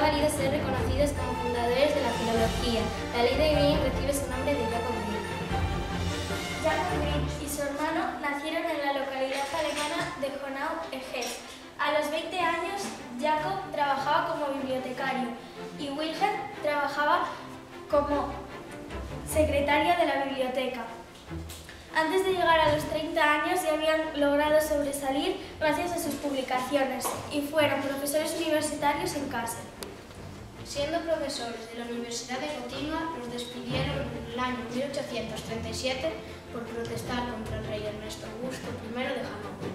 valido ser reconocidos como fundadores de la filología. La ley de Grimm recibe su nombre de Jacob Grimm. Jacob Grimm y su hermano nacieron en la localidad alemana de Honau, Hesse. A los 20 años, Jacob trabajaba como bibliotecario y Wilhelm trabajaba como secretaria de la biblioteca. Antes de llegar a los 30 años ya habían logrado sobresalir gracias a sus publicaciones y fueron profesores universitarios en Kassel. Siendo profesores de la Universidad de Gotinga, los despidieron en el año 1837 por protestar contra el rey Ernesto Augusto I de Hannover.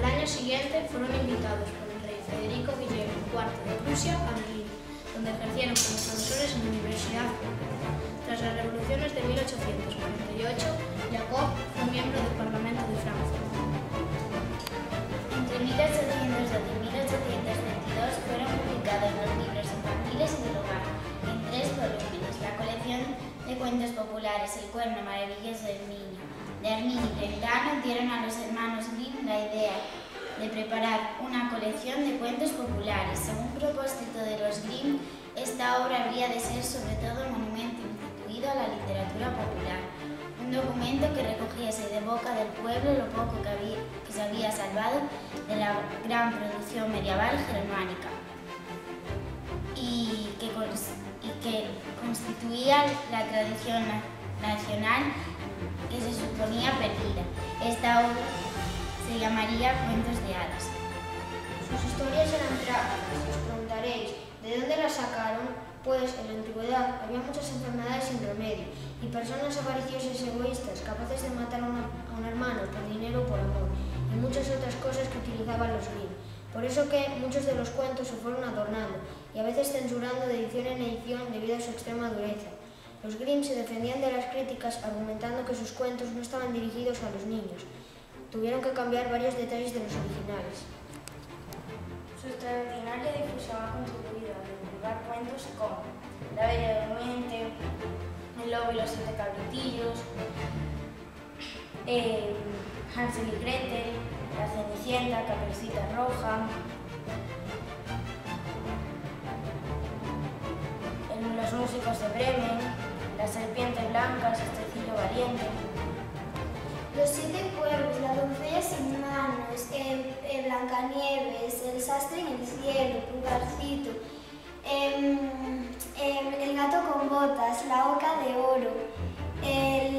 Al año siguiente fueron invitados por el rey Federico Guillermo IV de Prusia a Berlín, donde ejercieron como profesores en la Universidad Tras las revoluciones de 1848, Jacob fue miembro del Parlamento de Frankfurt. Entre 1812 y 1822 fueron publicados los del hogar, en tres volúmenes, la colección de cuentos populares El cuerno maravilloso del niño, de Armin y Brentano dieron a los hermanos Grimm la idea de preparar una colección de cuentos populares. Según propósito de los Grimm, esta obra habría de ser sobre todo un monumento instituido a la literatura popular, un documento que recogiese de boca del pueblo lo poco que, había, que se había salvado de la gran producción medieval germánica constituía la tradición nacional que se suponía perdida. Esta obra se llamaría Cuentos de Hadas. Sus historias eran trágicas, os preguntaréis, ¿de dónde las sacaron? Pues en la antigüedad había muchas enfermedades sin remedio y personas avariciosas y egoístas capaces de matar a, un hermano por dinero o por amor y muchas otras cosas que utilizaban los Grimm. Por eso que muchos de los cuentos se fueron adornando y a veces censurando de edición en edición debido a su extrema dureza. Los Grimm se defendían de las críticas argumentando que sus cuentos no estaban dirigidos a los niños. Tuvieron que cambiar varios detalles de los originales. Su extraordinaria difusión ha contribuido a divulgar cuentos como La Bella Durmiente, El Lobo y los Siete Cabritillos, eh, Hansel y Gretel, La Cenicienta, Caperucita Roja, Los Músicos de Bremen, La Serpiente Blanca, Sestecillo Valiente. Los siete cuervos, la doncella sin manos, eh, eh, Blancanieves, el sastre en el cielo, Pulgarcito, eh, el gato con botas, la oca de oro,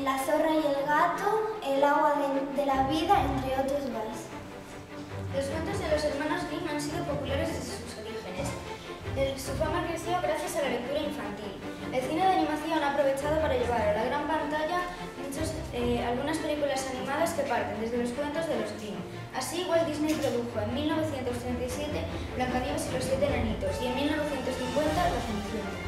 la zorra y el gato, el agua de, la vida, entre otros. Los cuentos de los hermanos Grimm han sido populares desde sus orígenes. El, su fama creció gracias a la lectura infantil. El cine de animación ha aprovechado para llevar a la gran pantalla muchos, eh, algunas películas animadas que parten desde los cuentos de los Grimm. Así, Walt Disney produjo en 1937 Blancanieves y los siete enanitos y en 1950 La Cenicienta.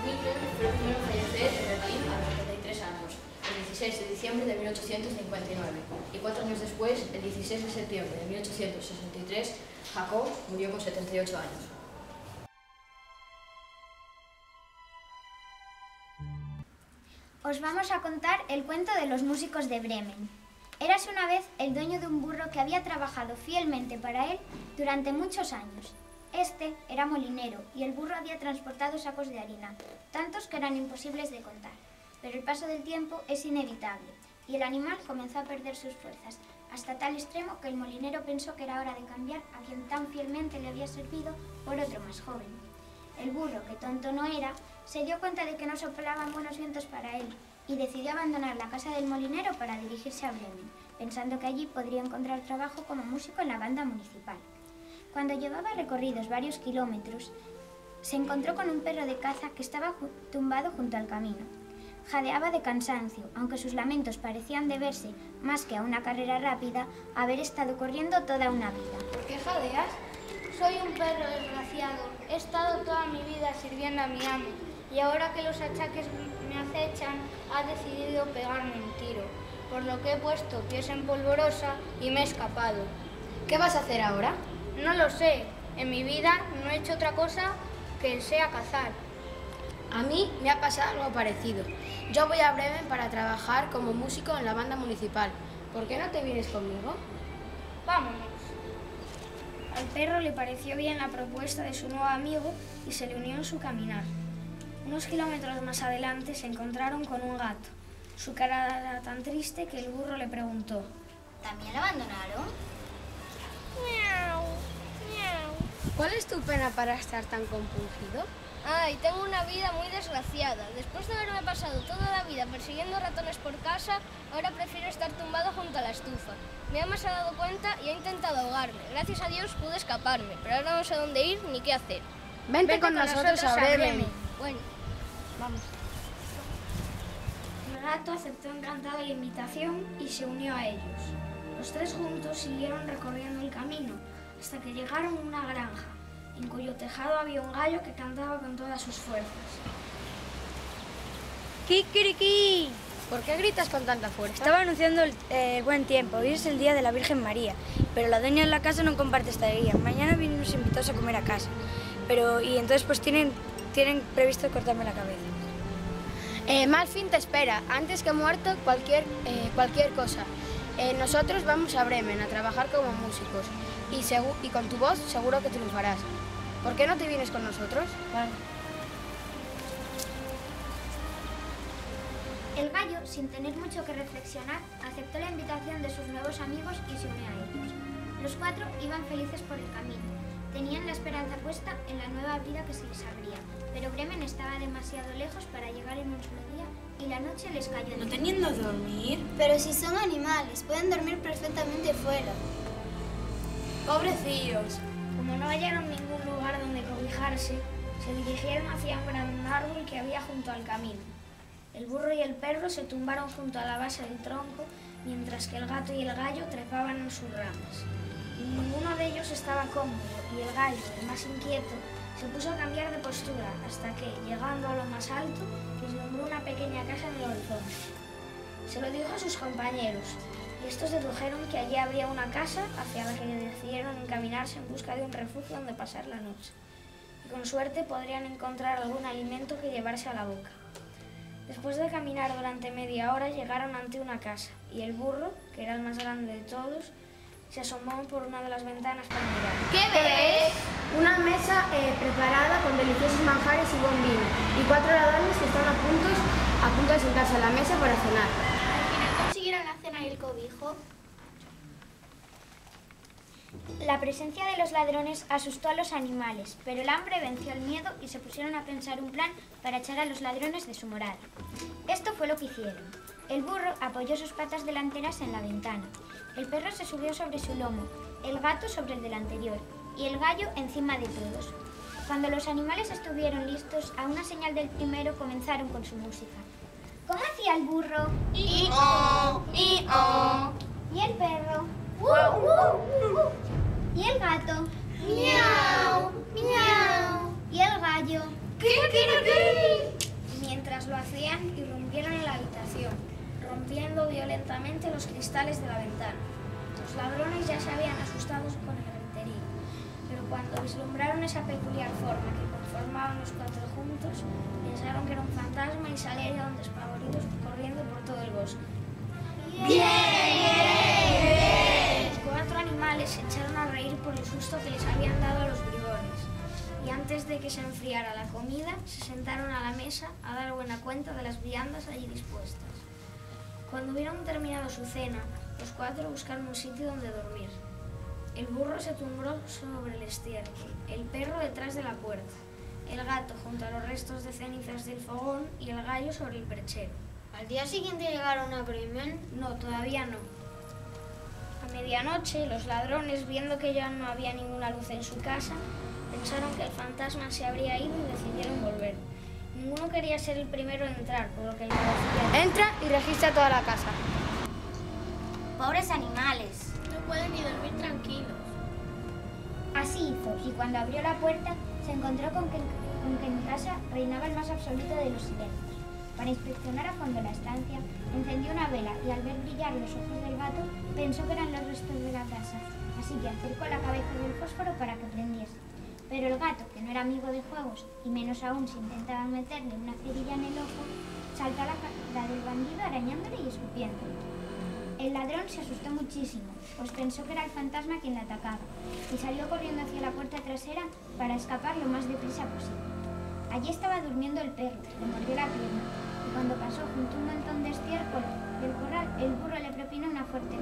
El primero en fallecer en Berlín a los 73 años, el 16 de diciembre de 1859, y cuatro años después, el 16 de septiembre de 1863, Jacob murió con 78 años. Os vamos a contar el cuento de los músicos de Bremen. Érase una vez el dueño de un burro que había trabajado fielmente para él durante muchos años. Este era molinero y el burro había transportado sacos de harina, tantos que eran imposibles de contar. Pero el paso del tiempo es inevitable y el animal comenzó a perder sus fuerzas, hasta tal extremo que el molinero pensó que era hora de cambiar a quien tan fielmente le había servido por otro más joven. El burro, que tonto no era, se dio cuenta de que no soplaban buenos vientos para él y decidió abandonar la casa del molinero para dirigirse a Bremen, pensando que allí podría encontrar trabajo como músico en la banda municipal. Cuando llevaba recorridos varios kilómetros, se encontró con un perro de caza que estaba tumbado junto al camino. Jadeaba de cansancio, aunque sus lamentos parecían deberse, más que a una carrera rápida, a haber estado corriendo toda una vida. ¿Por qué jadeas? Soy un perro desgraciado. He estado toda mi vida sirviendo a mi amo y ahora que los achaques me acechan, ha decidido pegarme un tiro, por lo que he puesto pies en polvorosa y me he escapado. ¿Qué vas a hacer ahora? No lo sé. En mi vida no he hecho otra cosa que sea cazar. A mí me ha pasado algo parecido. Yo voy a Bremen para trabajar como músico en la banda municipal. ¿Por qué no te vienes conmigo? Vámonos. Al perro le pareció bien la propuesta de su nuevo amigo y se le unió en su caminar. Unos kilómetros más adelante se encontraron con un gato. Su cara era tan triste que el burro le preguntó. ¿También lo abandonaron? Miau, miau. ¿Cuál es tu pena para estar tan compungido? Ay, tengo una vida muy desgraciada. Después de haberme pasado toda la vida persiguiendo ratones por casa, ahora prefiero estar tumbado junto a la estufa. Mi ama se ha dado cuenta y ha intentado ahogarme. Gracias a Dios pude escaparme, pero ahora no sé dónde ir ni qué hacer. Vente, con, nosotros, a Bremen. Bueno, vamos. El gato aceptó encantado la invitación y se unió a ellos. Los tres juntos siguieron recorriendo el camino hasta que llegaron a una granja, en cuyo tejado había un gallo que cantaba con todas sus fuerzas. ¡Kikiriki! ¿Por qué gritas con tanta fuerza? Estaba anunciando el eh, buen tiempo. Hoy es el día de la Virgen María, pero la dueña en la casa no comparte esta alegría. Mañana vienen unos invitados a comer a casa, pero y entonces pues tienen, tienen previsto cortarme la cabeza. Eh, mal fin te espera. Antes que muerto, cualquier, eh, cualquier cosa. Eh, nosotros vamos a Bremen a trabajar como músicos y, con tu voz seguro que triunfarás. ¿Por qué no te vienes con nosotros? El gallo, sin tener mucho que reflexionar, aceptó la invitación de sus nuevos amigos y se unió a ellos. Los cuatro iban felices por el camino. Tenían la esperanza puesta en la nueva vida que se les abría, pero Bremen estaba demasiado lejos para llegar en un solo día y la noche les cayó ¿No teniendo dormir? Pero si son animales, pueden dormir perfectamente fuera. Pobrecillos. Como no hallaron ningún lugar donde cobijarse, se dirigieron hacia un gran árbol que había junto al camino. El burro y el perro se tumbaron junto a la base del tronco, mientras que el gato y el gallo trepaban en sus ramas. Ninguno de ellos estaba cómodo y el gallo, el más inquieto, se puso a cambiar de postura hasta que, llegando a lo más alto, vislumbró una pequeña casa en el horizonte. Se lo dijo a sus compañeros y estos dedujeron que allí habría una casa hacia la que decidieron encaminarse en busca de un refugio donde pasar la noche. Y con suerte podrían encontrar algún alimento que llevarse a la boca. Después de caminar durante media hora llegaron ante una casa y el burro, que era el más grande de todos, se asomó por una de las ventanas para mirar. ¿Qué ves? Una mesa eh, preparada con deliciosos manjares y buen vino. Y cuatro ladrones que están a, puntos, a punto de sentarse a la mesa para cenar. Al final consiguieron la cena y el cobijo. La presencia de los ladrones asustó a los animales, pero el hambre venció el miedo y se pusieron a pensar un plan para echar a los ladrones de su morada. Esto fue lo que hicieron. El burro apoyó sus patas delanteras en la ventana, el perro se subió sobre su lomo, el gato sobre el del anterior y el gallo encima de todos. Cuando los animales estuvieron listos, a una señal del primero comenzaron con su música. ¿Cómo hacía el burro? ¿Y el perro? ¿Y el gato? ¡Miau! ¡Miau! ¿Y el gallo? Mientras lo hacían, irrumpieron en la habitación, rompiendo violentamente los cristales de la ventana. Los ladrones ya se habían asustado con el cuando vislumbraron esa peculiar forma que conformaban los cuatro juntos, pensaron que era un fantasma y salieron despavoridos corriendo por todo el bosque. Los cuatro animales se echaron a reír por el susto que les habían dado a los bribones. Y antes de que se enfriara la comida, se sentaron a la mesa a dar buena cuenta de las viandas allí dispuestas. Cuando hubieron terminado su cena, los cuatro buscaron un sitio donde dormir. El burro se tumbó sobre el estiércol, el perro detrás de la puerta, el gato junto a los restos de cenizas del fogón y el gallo sobre el perchero. Al día siguiente llegaron a Bremen. No, todavía no. A medianoche, los ladrones, viendo que ya no había ninguna luz en su casa, pensaron que el fantasma se habría ido y decidieron volver. Ninguno quería ser el primero en entrar, por lo que decían... Entra y registra toda la casa. Pobres animales. Y cuando abrió la puerta se encontró con que, con que en casa reinaba el más absoluto de los silencios. Para inspeccionar a fondo la estancia, encendió una vela y al ver brillar los ojos del gato, pensó que eran los restos de la casa, así que acercó la cabeza del fósforo para que prendiese. Pero el gato, que no era amigo de juegos, y menos aún si intentaban meterle una cerilla en el ojo, saltó a la cara del bandido arañándole y escupiéndole. El ladrón se asustó muchísimo, pues pensó que era el fantasma quien le atacaba, y salió corriendo hacia la puerta trasera para escapar lo más deprisa posible. Allí estaba durmiendo el perro, le mordió la pierna, y cuando pasó junto a un montón de estiércol del corral, el burro le propinó una fuerte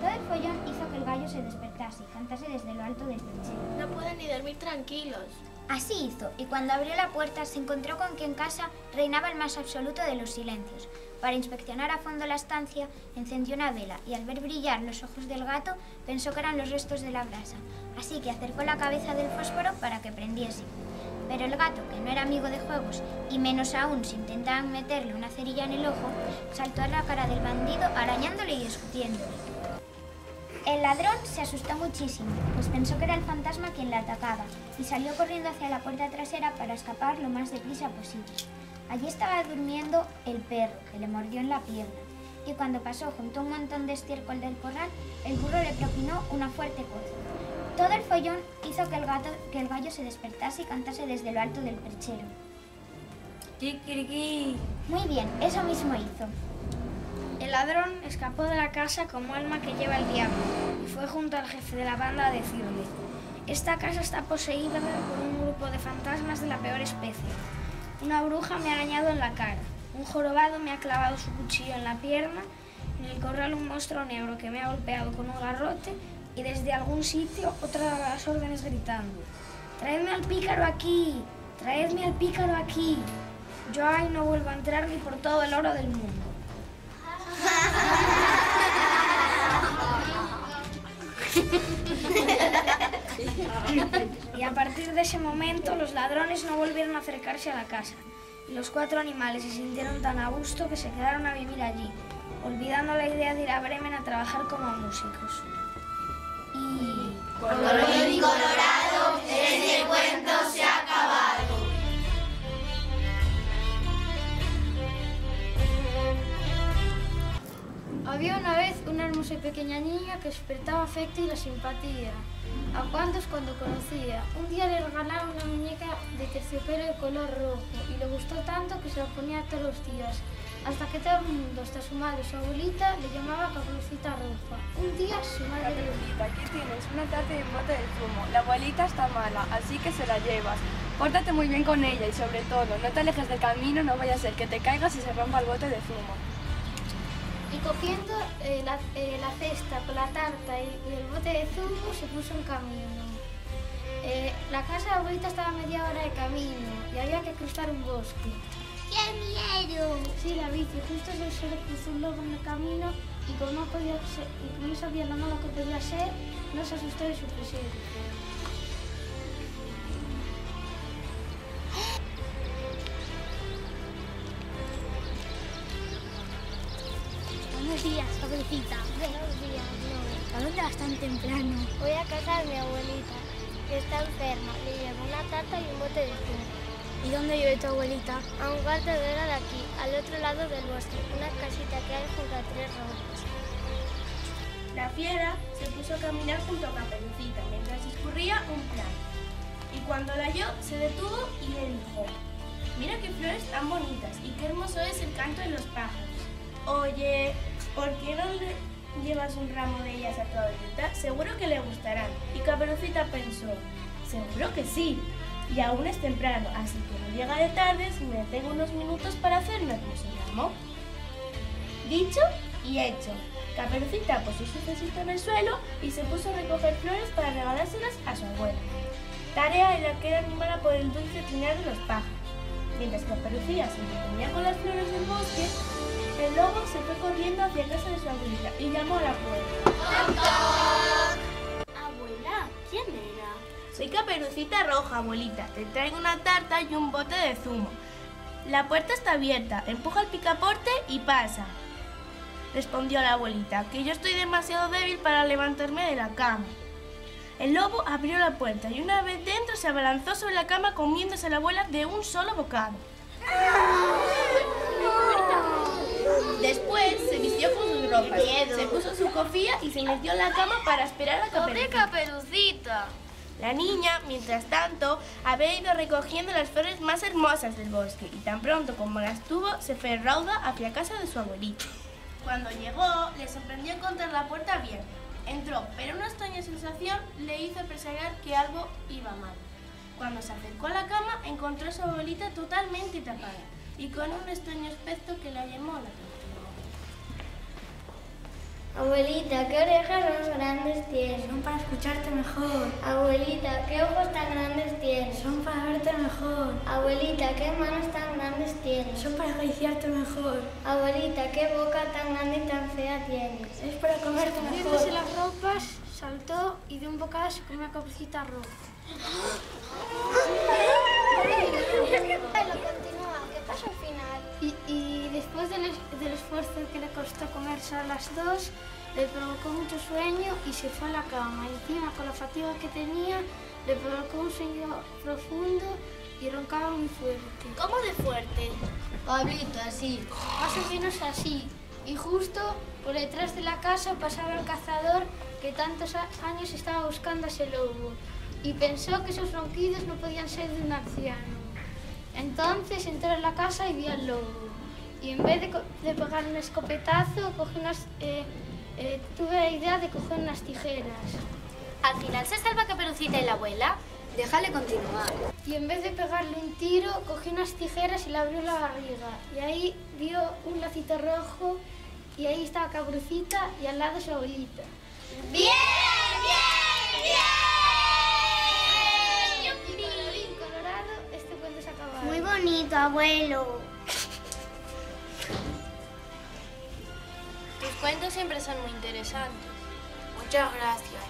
todo el follón hizo que el gallo se despertase y cantase desde lo alto del perchero. No pueden ni dormir tranquilos. Así hizo, y cuando abrió la puerta se encontró con que en casa reinaba el más absoluto de los silencios. Para inspeccionar a fondo la estancia, encendió una vela y al ver brillar los ojos del gato pensó que eran los restos de la brasa, así que acercó la cabeza del fósforo para que prendiese. Pero el gato, que no era amigo de juegos, y menos aún si intentaban meterle una cerilla en el ojo, saltó a la cara del bandido arañándole y escutiéndole. El ladrón se asustó muchísimo, pues pensó que era el fantasma quien le atacaba, y salió corriendo hacia la puerta trasera para escapar lo más deprisa posible. Allí estaba durmiendo el perro, que le mordió en la pierna, y cuando pasó junto a un montón de estiércol del corral, el burro le propinó una fuerte coza. Todo el follón hizo que el, gato, que el gallo se despertase y cantase desde lo alto del perchero. ¡Kikiriki! Muy bien, eso mismo hizo. El ladrón escapó de la casa como alma que lleva el diablo y fue junto al jefe de la banda a decirle, esta casa está poseída por un grupo de fantasmas de la peor especie. Una bruja me ha arañado en la cara, un jorobado me ha clavado su cuchillo en la pierna, en el corral un monstruo negro que me ha golpeado con un garrote y desde algún sitio otra de las órdenes gritando, traedme al pícaro aquí, traedme al pícaro aquí. Yo ahí no vuelvo a entrar ni por todo el oro del mundo. A partir de ese momento los ladrones no volvieron a acercarse a la casa. Y los cuatro animales se sintieron tan a gusto que se quedaron a vivir allí, olvidando la idea de ir a Bremen a trabajar como músicos. Y... Había una vez una hermosa y pequeña niña que despertaba afecto y la simpatía. A cuantos cuando conocía. Un día le regalaron una muñeca de terciopelo de color rojo y le gustó tanto que se la ponía todos los días. Hasta que todo el mundo, hasta su madre y su abuelita, le llamaba Caperucita Roja. Un día su madre le Caperucita, aquí tienes una tarta un bote de zumo. La abuelita está mala, así que se la llevas. Pórtate muy bien con ella y sobre todo, no te alejes del camino, no vaya a ser que te caigas y se rompa el bote de zumo. Y cogiendo eh, la, eh, la, cesta con la tarta y, y, el bote de zumo se puso en camino. Eh, la casa de la abuelita estaba a media hora de camino y había que cruzar un bosque. ¡Qué miedo! Sí, la bici. Justo se, se le cruzó un lobo en el camino y como no, podía ser, y como no sabía lo malo que podía ser, no se asustó de su presencia. Temprano? Voy a casa de mi abuelita, que está enferma. Le llevo una tarta y un bote de zumo. ¿Y dónde vive tu abuelita? A un cuarto de hora de aquí, al otro lado del bosque, una casita que hay junto a tres rocas. La fiera se puso a caminar junto a Caperucita mientras discurría un plan. Y cuando la halló, se detuvo y le dijo, mira qué flores tan bonitas y qué hermoso es el canto de los pájaros. Oye, ¿por qué no le llevas un ramo de ellas a tu abuelita? Seguro que le gustarán. Y Caperucita pensó, seguro que sí. Y aún es temprano, así que no llega de tarde si me tengo unos minutos para hacer un hermoso ramo. Dicho y hecho. Caperucita posó su cesito en el suelo y se puso a recoger flores para regalárselas a su abuela. Tarea en la que era animada por el dulce trinar de los pájaros. Mientras Caperucita se entretenía con las flores del bosque, el lobo se fue corriendo hacia casa de su abuelita y llamó a la puerta. Abuela, ¿quién era? Soy Caperucita Roja, abuelita. Te traigo una tarta y un bote de zumo. La puerta está abierta. Empuja el picaporte y pasa. Respondió la abuelita, que yo estoy demasiado débil para levantarme de la cama. El lobo abrió la puerta y una vez dentro se abalanzó sobre la cama comiéndose a la abuela de un solo bocado. Después se vistió con sus ropas, se puso su cofía y se metió en la cama para esperar a Caperucita. ¡Pobre Caperucita! La niña, mientras tanto, había ido recogiendo las flores más hermosas del bosque y tan pronto como las tuvo, se fue rauda hacia casa de su abuelita. Cuando llegó, le sorprendió encontrar la puerta abierta. Entró, pero una extraña sensación le hizo presagiar que algo iba mal. Cuando se acercó a la cama, encontró a su abuelita totalmente tapada y con un extraño aspecto que la llamó la atención. Abuelita, ¿qué orejas más grandes tienes? Son para escucharte mejor. Abuelita, ¿qué ojos tan grandes tienes? Son para verte mejor. Abuelita, ¿qué manos tan grandes tienes? Son para acariciarte mejor. Abuelita, ¿qué boca tan grande y tan fea tienes? Es para comerte mejor. Viéndose las ropas, saltó y de un bocado se comió una caperucita roja. a las dos, le provocó mucho sueño y se fue a la cama. Encima, con la fatiga que tenía, le provocó un sueño profundo y roncaba muy fuerte. ¿Cómo de fuerte? Pablito, así. Más o menos así. Y justo por detrás de la casa pasaba el cazador que tantos años estaba buscando a ese lobo. Y pensó que esos ronquidos no podían ser de un anciano. Entonces entró en la casa y vio al lobo. Y en vez de, pegar un escopetazo, cogió unas, eh, eh, tuve la idea de coger unas tijeras. Al final se salva Caperucita y la abuela. Déjale continuar. Y en vez de pegarle un tiro, cogió unas tijeras y le abrió la barriga. Y ahí vio un lacito rojo y ahí estaba Cabrucita y al lado su abuelita. ¡Bien, bien, Y colorín colorado, este cuento se. Muy bonito, abuelo. Cuentos siempre son muy interesantes. Muchas gracias.